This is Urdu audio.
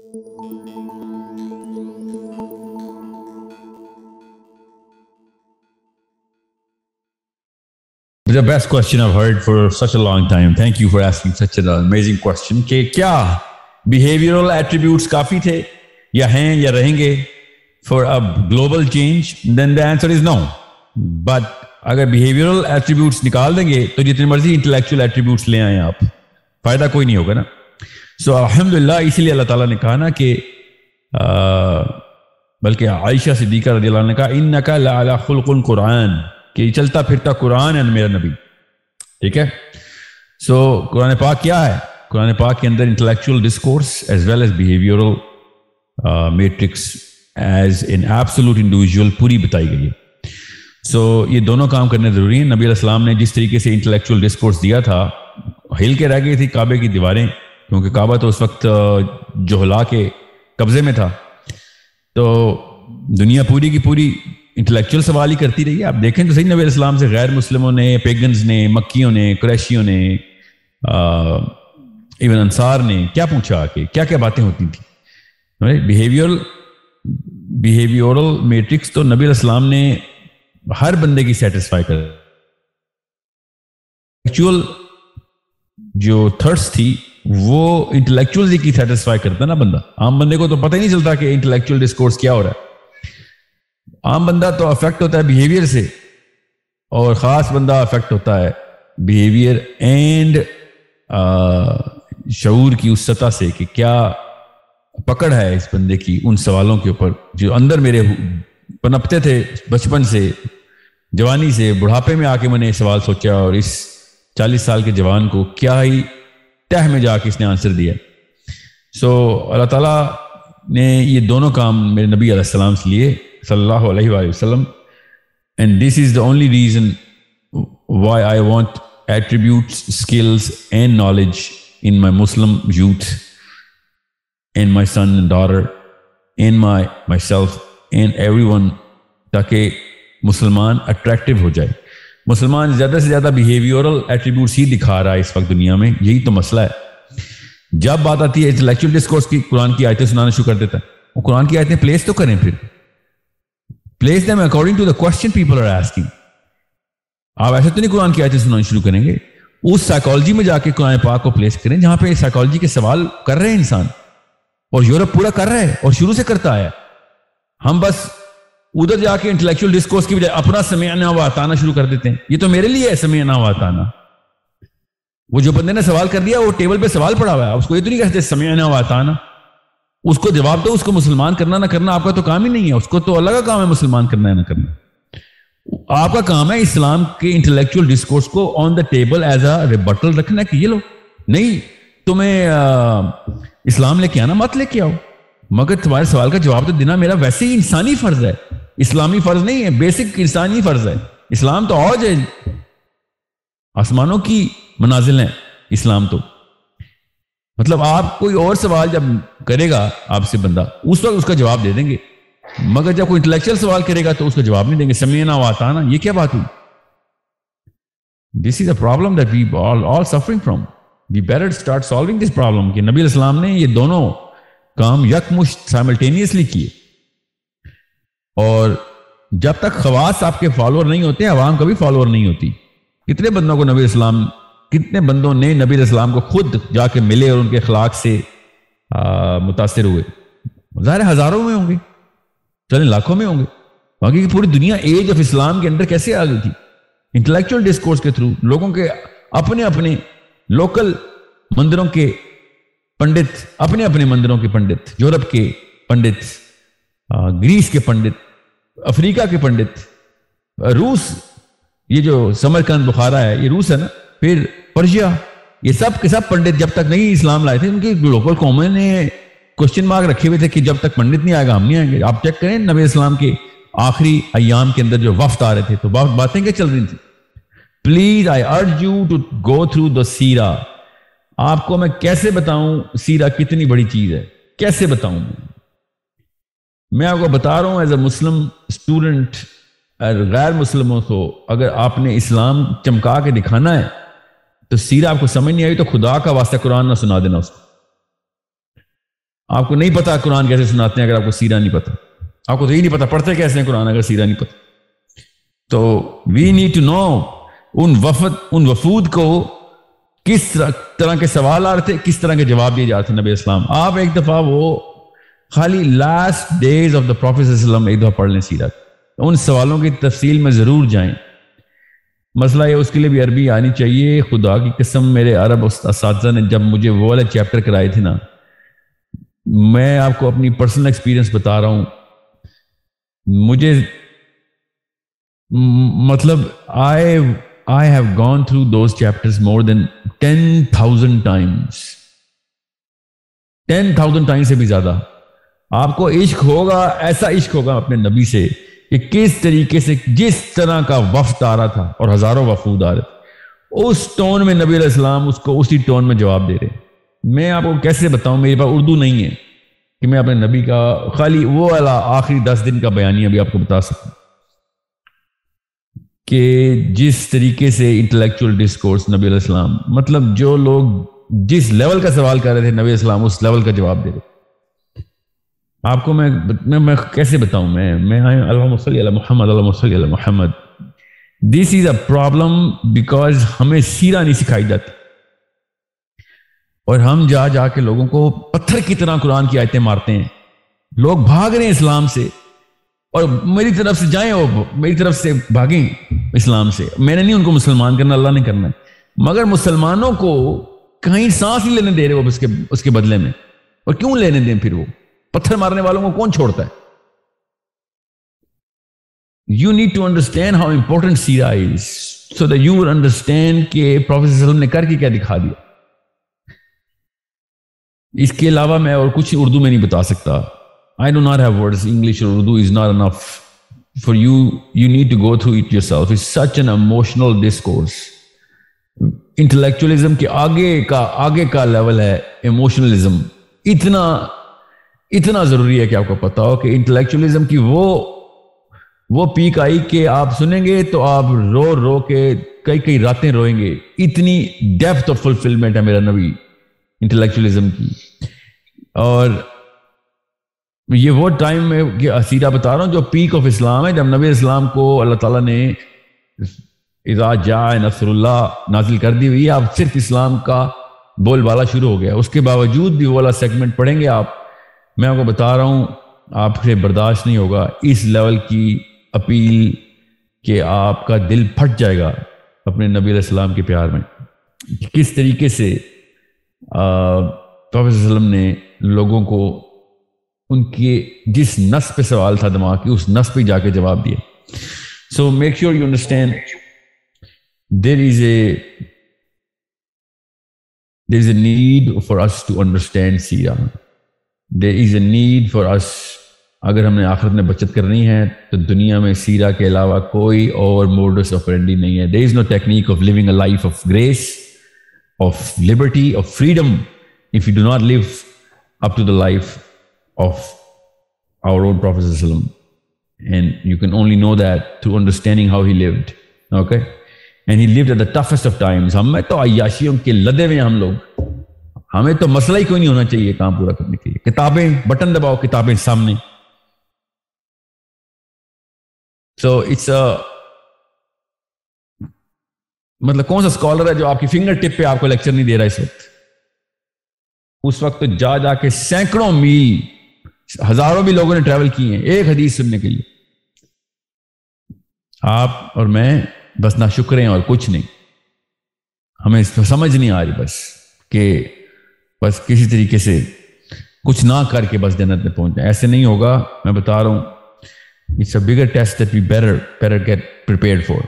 The best question I've heard for such a long time. Thank you for asking such an amazing question. کہ کیا بیہیویئرل ایٹریبیوٹس کافی تھے یا ہیں یا رہیں گے فار اب global change then the answer is no but اگر بہیویئرل ایٹریبیوٹس نکال دیں گے تو جتنی مرضی انٹلیکچوئل ایٹریبیوٹس لے آئیں آپ فائدہ کوئی نہیں ہوگا نا سو الحمد للہ اسی لیے اللہ تعالیٰ نے کہا نا کہ بلکہ عائشہ صدیقہ رضی اللہ عنہ نے کہا انکا لعلا خلق قرآن کہ یہ چلتا پھرتا قرآن ہے میرا نبی ٹھیک ہے سو قرآن پاک کیا ہے قرآن پاک کے اندر intellectual discourse as well as behavioural metrics as an absolute individual پوری بتائی گئی ہے سو یہ دونوں کام کرنے ضروری ہیں نبی علیہ السلام نے جس طریقے سے انٹلیکچوئل ڈسکورس دیا تھا ہل کے رہ گئی تھی کعبے کی دیواریں کیونکہ کعبہ تو اس وقت جوہلا کے قبضے میں تھا۔ تو دنیا پوری کی پوری انٹلیکچوئل سوال ہی کرتی رہی ہے۔ آپ دیکھیں تو صحیح نبی اسلام سے غیر مسلموں نے پیگنز نے، مکیوں نے، قریشیوں نے ایون انصار نے کیا پوچھا کہ کیا کیا باتیں ہوتی تھیں؟ بیہیویئر بیہیویورل میٹرکس تو نبی السلام نے ہر بندے کی سیٹسفائی کر ایکچوئل جو تھرس تھی وہ انٹلیکچوئل جی کی سیٹسفائی کرتا نا بندہ۔ عام بندے کو تو پتہ ہی نہیں چلتا کہ انٹلیکچوئل ڈسکورس کیا ہو رہا ہے۔ عام بندہ تو افیکٹ ہوتا ہے بیہیویئر سے۔ اور خاص بندہ افیکٹ ہوتا ہے بیہیویئر اینڈ شعور کی اس سطح سے کہ کیا پکڑ ہے اس بندے کی ان سوالوں کے اوپر جو اندر میرے پنپتے تھے بچپن سے، جوانی سے، بڑھاپے میں آ کے میں نے سوال سوچا اور اس چالیس سال کے جوان کو کیا ہی تہ میں جا کے اس نے آنسر دیا۔ سو اللہ تعالیٰ نے یہ دونوں کام میرے نبی علیہ السلام سے لیے، صلی اللہ علیہ وآلہ وسلم۔ And this is the only reason why I want attributes skills and knowledge in my Muslim youth in my son and daughter in my my self and everyone تاکہ مسلمان اٹریکٹیو ہو جائے۔ مسلمان زیادہ سے زیادہ بیہیویورل ایٹریبیوٹس ہی دکھا رہا ہے اس وقت دنیا میں، یہی تو مسئلہ ہے۔ جب بات آتی ہے انٹلیکچوئل ڈسکورس کی، قرآن کی آیتیں سنانا شروع کر دیتا ہے۔ وہ قرآن کی آیتیں پلیس تو کریں پھر۔ Place them according to the question people are asking آپ ایسے تو نہیں قرآن کی آیتیں سنانی شروع کریں گے۔ اس سائیکالوجی میں جا کے قرآن پاک کو پلیس کریں، جہاں پہ سائیکالوجی کے سوال کر رہے ہیں انسان۔ اور یورپ پورا کر رہا ہے اور شروع سے کرتا ہے ہم بس ادھر جا کے انٹلیکچوئل ڈسکورس کی بجائے اپنا سمیانہ و آتانا شروع کر دیتے ہیں۔ یہ تو میرے لیے ہے سمیانہ و آتانا وہ جو بندے نے سوال کر دیا، وہ ٹیبل پہ سوال پڑا ہوا ہے۔ اس کو یہ تو نہیں کہتے سمیانہ و آتانا اس کو جواب دو، اس کو مسلمان کرنا نہ کرنا، آپ کا تو کام ہی نہیں ہے۔ اس کو تو اللہ کا کام ہے مسلمان کرنا ہے نہ کرنا۔ آپ کا کام ہے اسلام کے انٹلیکچوئل ڈسکورس کو on the table as a rebuttal رکھنا کہ یہ لو۔ نہیں، تمہیں اسلام لے کے آنا، مت لے کے آؤ۔ مگر تمہارے سوال کا جواب تو دینا میرا۔ ویسے ہی انسانی فرض ہے۔ اسلامی فرض نہیں ہے بیسک انسانی فرض ہے۔ اسلام تو اور ہے۔ آسمانوں کی منازل ہیں، اسلام تو۔ مطلب آپ کوئی اور سوال جب کرے گا آپ سے بندہ، اس وقت اس کا جواب دے دیں گے۔ مگر جب کوئی انٹلیکچل سوال کرے گا تو اس کا جواب نہیں دیں گے۔ سمینا آتا نا یہ کیا بات ہوئی؟ This is a problem that we all all suffering from we better start solving this problem کہ نبی السلام نے یہ دونوں کام یک مشت سائملٹینیسلی کیے۔ اور جب تک خواص آپ کے فالوور نہیں ہوتے، عوام کبھی فالوور نہیں ہوتی۔ کتنے بندوں کو نبی اسلام، کتنے بندوں نے نبی علیہ السلام کو خود جا کے ملے اور ان کے اخلاق سے متاثر ہوئے۔ ظاہر ہزاروں میں ہوں گے چلے لاکھوں میں ہوں گے۔ باقی پوری دنیا ایج آف اسلام کے اندر کیسے آ گئی تھی؟ انٹلیکچوئل ڈسکورس کے تھرو لوگوں کے اپنے اپنے لوکل مندروں کے پنڈت، اپنے اپنے مندروں کے پنڈت، یورپ کے پنڈت۔ گریس کے پنڈت، افریقہ کے پنڈت، روس، یہ جو سمرکند، بخارا ہے، یہ روس ہے نا، پھر پرشیا، یہ سب کے سب پنڈت جب تک نہیں اسلام لائے تھے، ان کی لوکل قومیں نے کوشچن مارک رکھے ہوئے تھے کہ جب تک پنڈت نہیں آئے گا، ہم نہیں آئیں گے۔ آپ چیک کریں نبی اسلام کے آخری ایام کے اندر جو وفد آ رہے تھے، تو باتیں کیا چل رہی تھی please I urge you to go through the سیرا آپ کو میں کیسے بتاؤں سیرا کتنی بڑی چیز ہے؟ کیسے بتاؤں؟ میں آپ کو بتا رہا ہوں ایز اے مسلم اسٹوڈنٹ غیر مسلموں کو اگر آپ نے اسلام چمکا کے دکھانا ہے تو سیرا آپ کو سمجھ نہیں آئی تو خدا کا واسطہ قرآن نہ سنا دینا اس کو۔ آپ کو نہیں پتا قرآن کیسے سناتے ہیں اگر آپ کو سیرا نہیں پتا۔ آپ کو تو یہ نہیں پتا، پڑھتے کیسے ہیں قرآن اگر سیرا نہیں پتا۔ تو وی نیڈ ٹو نو ان وفد، ان وفود کو کس طرح کے سوال آ رہے تھے کس طرح کے جواب دیے جاتے تھے نبی اسلام۔ آپ ایک دفعہ وہ خالی last days of the professor ایک دفعہ پڑھ لیں سیرت۔ ان سوالوں کی تفصیل میں ضرور جائیں۔ مسئلہ یہ اس کے لیے بھی عربی آنی چاہیے۔ خدا کی قسم، میرے عرب اساتذہ نے جب مجھے وہ والے چیپٹر کرائے تھے نا، میں آپ کو اپنی پرسنل ایکسپیرینس بتا رہا ہوں۔ مجھے مطلب I I have gone through those chapter more than ten thousand times ten thousand time سے بھی زیادہ۔ آپ کو عشق ہوگا، ایسا عشق ہوگا اپنے نبی سے کہ کس طریقے سے جس طرح کا وفد آ رہا تھا اور ہزاروں وفود آ رہے تھے۔ اس ٹون میں نبی علیہ السلام اس کو اسی ٹون میں جواب دے رہے میں آپ کو کیسے بتاؤں؟ میرے پاس اردو نہیں ہے کہ میں اپنے نبی کا خالی وہ والا آخری دس دن کا بیانیہ بھی آپ کو بتا سکوں۔ کہ جس طریقے سے انٹلیکچوئل ڈسکورس نبی علیہ السلام مطلب جو لوگ جس لیول کا سوال کر رہے تھے نبی علیہ السلام، اس لیول کا جواب دے رہے آپ کو میں میں کیسے بتاؤں؟ میں میں ہاں اللہ صلی اللہ محمد اللہ صلی اللہ محمد۔ دس از اے پرابلم بیکاز ہمیں سیرا نہیں سکھائی جاتی۔ اور ہم جا جا کے لوگوں کو پتھر کی طرح قرآن کی آیتیں مارتے ہیں۔ لوگ بھاگ رہے ہیں اسلام سے۔ اور میری طرف سے جائیں وہ میری طرف سے بھاگیں اسلام سے۔ میں نے نہیں ان کو مسلمان کرنا، اللہ نے کرنا۔ مگر مسلمانوں کو کہیں سانس ہی لینے دے رہے وہ اس کے اس کے بدلے میں۔ اور کیوں لینے دیں پھر وہ؟ پتھر مارنے والوں کو کون چھوڑتا ہے؟ You need to understand how important Sierra is so that you understand کہ پروفیسر نے کر کے کیا دکھا دیا۔ اس کے علاوہ میں اور کچھ اردو میں نہیں بتا سکتا۔ I do not have word English اور Urdu is not enough for you you need to go through it yourself is such an emotional discourse intellectualism کے آگے کا آگے کا لیول ہے ایموشنلزم اتنا اتنا ضروری ہے کہ آپ کو پتا ہو کہ انٹلیکچولیزم کی وہ وہ پیک آئی کہ آپ سنیں گے تو آپ رو رو کے کئی کئی راتیں روئیں گے۔ اتنی ڈیپتھ آف فلفلمنٹ ہے میرا نبی انٹلیکچولیزم کی۔ اور یہ وہ ٹائم میں سیرا بتا رہا ہوں جو پیک آف اسلام ہے۔ جب نبی اسلام کو اللہ تعالیٰ نے اذا جا نصر اللہ نازل کر دی ہوئی آپ صرف اسلام کا بول بالا شروع ہو گیا۔ اس کے باوجود بھی وہ والا سیگمنٹ پڑھیں گے آپ۔ میں آپ کو بتا رہا ہوں، آپ سے برداشت نہیں ہوگا۔ اس لیول کی اپیل کہ آپ کا دل پھٹ جائے گا اپنے نبی علیہ السلام کے پیار میں۔ کس طریقے سے وسلم نے لوگوں کو ان کے جس نس پہ سوال تھا دماغ کی، اس نس پہ جا کے جواب دیا۔ So make sure you understand there is a there is a need for us to understand Sierra there is a need for us اگر ہم نے آخرت میں بچت کرنی ہے، تو دنیا میں سیرا کے علاوہ کوئی اور موڈس آف رینڈی نہیں ہے۔ There is no technique of living a life of grace of liberty of freedom if you do not live up to the life of our own professor and you can only know that through understanding how he lived okay and he lived at the toughest of times ہم میں تو عیاشیوں کے لدے ہوئے ہم لوگ۔ ہمیں تو مسئلہ ہی کوئی نہیں ہونا چاہیے؟ کام پورا کرنے کے لیے؟ کتابیں، بٹن دباؤ کتابیں سامنے۔ سو اٹس مطلب کون سا اسکالر ہے جو آپ کی فنگر ٹپ پہ آپ کو لیکچر نہیں دے رہا اس وقت؟ اس وقت جا جا کے سینکڑوں میل ہزاروں بھی لوگوں نے ٹریول کی ہیں، ایک حدیث سننے کے لیے۔ آپ اور میں بس نہ شکر ہیں اور کچھ نہیں۔ ہمیں سمجھ نہیں آ رہی بس کہ بس کسی طریقے سے کچھ نہ کر کے بس جنت میں پہنچ جائیں۔ ایسے نہیں ہوگا، میں بتا رہا ہوں it's a bigger test that we better better get prepared for